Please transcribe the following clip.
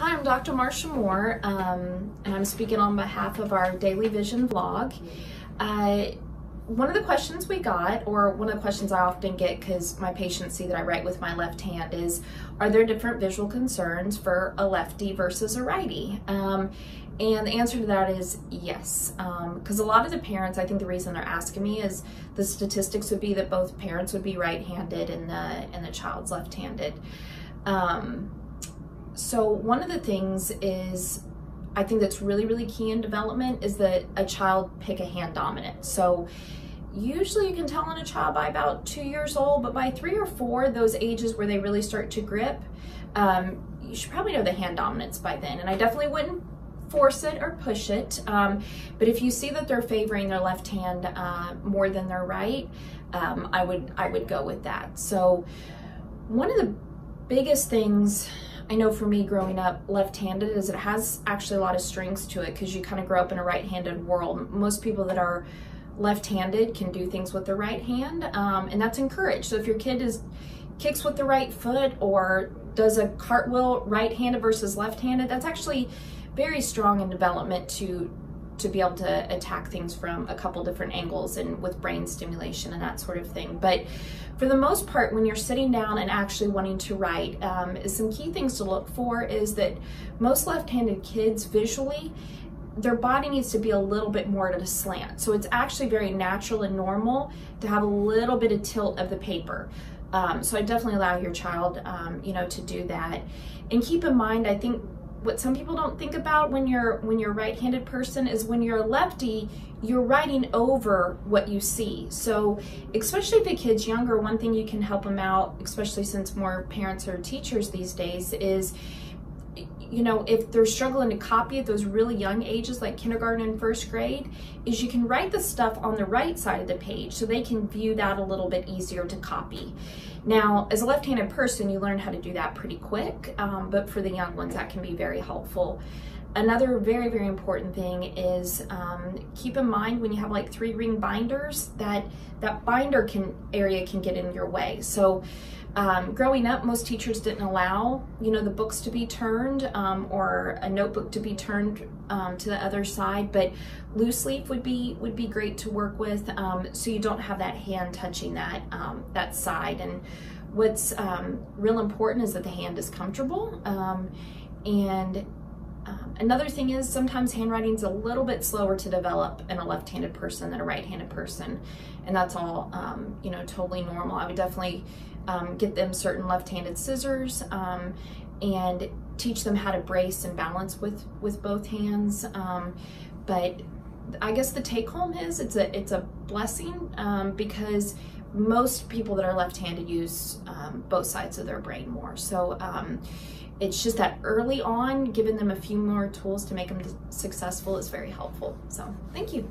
Hi, I'm Dr. Marsha Moore, um, and I'm speaking on behalf of our Daily Vision Vlog. Uh, one of the questions we got, or one of the questions I often get because my patients see that I write with my left hand is, are there different visual concerns for a lefty versus a righty? Um, and the answer to that is yes. Because um, a lot of the parents, I think the reason they're asking me is the statistics would be that both parents would be right-handed and the, and the child's left-handed. Um, so one of the things is I think that's really, really key in development is that a child pick a hand dominant. So usually you can tell in a child by about two years old, but by three or four, those ages where they really start to grip, um, you should probably know the hand dominance by then. And I definitely wouldn't force it or push it. Um, but if you see that they're favoring their left hand uh, more than their right, um, I would I would go with that. So one of the biggest things I know for me growing up left-handed is it has actually a lot of strengths to it because you kind of grow up in a right-handed world. Most people that are left-handed can do things with their right hand um, and that's encouraged. So if your kid is kicks with the right foot or does a cartwheel right-handed versus left-handed, that's actually very strong in development to to be able to attack things from a couple different angles and with brain stimulation and that sort of thing. But for the most part, when you're sitting down and actually wanting to write, um, some key things to look for is that most left-handed kids visually, their body needs to be a little bit more at a slant. So it's actually very natural and normal to have a little bit of tilt of the paper. Um, so I definitely allow your child, um, you know, to do that. And keep in mind, I think what some people don't think about when you're when you're right-handed person is when you're a lefty you're writing over what you see so especially if a kid's younger one thing you can help them out especially since more parents are teachers these days is you know, if they're struggling to copy at those really young ages, like kindergarten and first grade, is you can write the stuff on the right side of the page so they can view that a little bit easier to copy. Now, as a left-handed person, you learn how to do that pretty quick, um, but for the young ones, that can be very helpful. Another very, very important thing is um, keep in mind when you have like three ring binders that that binder can area can get in your way. So um, growing up, most teachers didn't allow, you know, the books to be turned um, or a notebook to be turned um, to the other side, but loose leaf would be would be great to work with, um, so you don't have that hand touching that um, that side. And what's um, real important is that the hand is comfortable and another thing is sometimes handwriting is a little bit slower to develop in a left-handed person than a right-handed person, and that's all um, you know totally normal. I would definitely um, get them certain left-handed scissors um, and teach them how to brace and balance with with both hands. Um, but I guess the take-home is it's a it's a blessing um, because most people that are left-handed use um, both sides of their brain more. So um, it's just that early on, giving them a few more tools to make them successful is very helpful. So thank you.